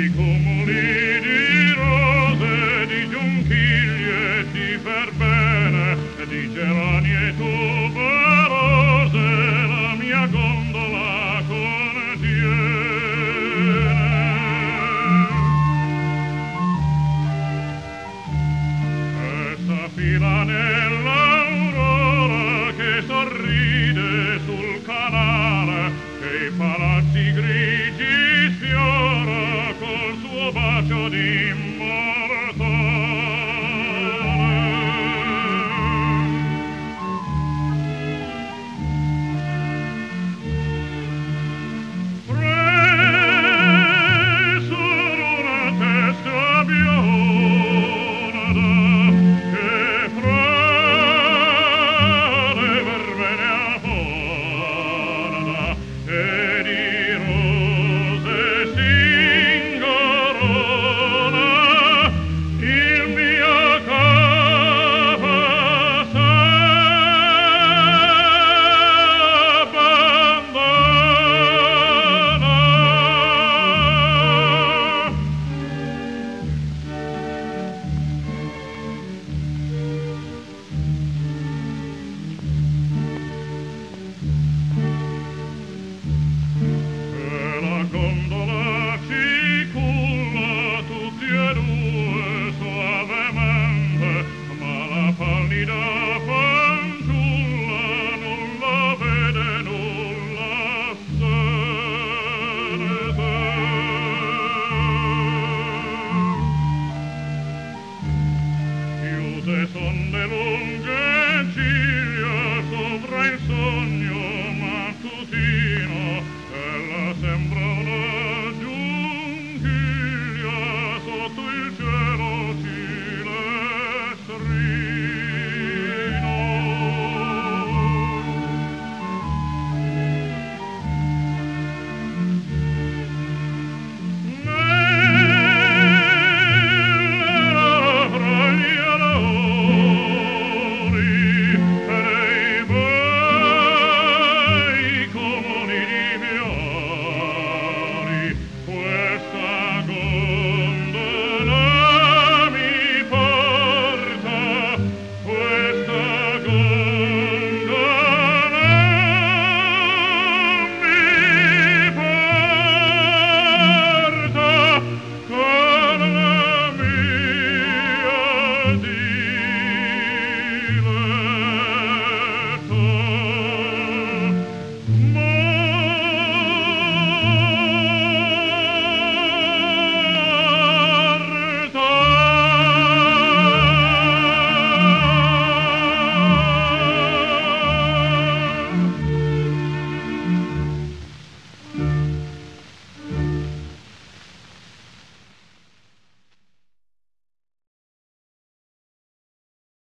di cumuli di di giunchiglie, di di gerani e tuberose, la mia gondola sorride sul canale, che i palazzi grigi, di Cadute son le lunghe ciglia sopra il sogno worthy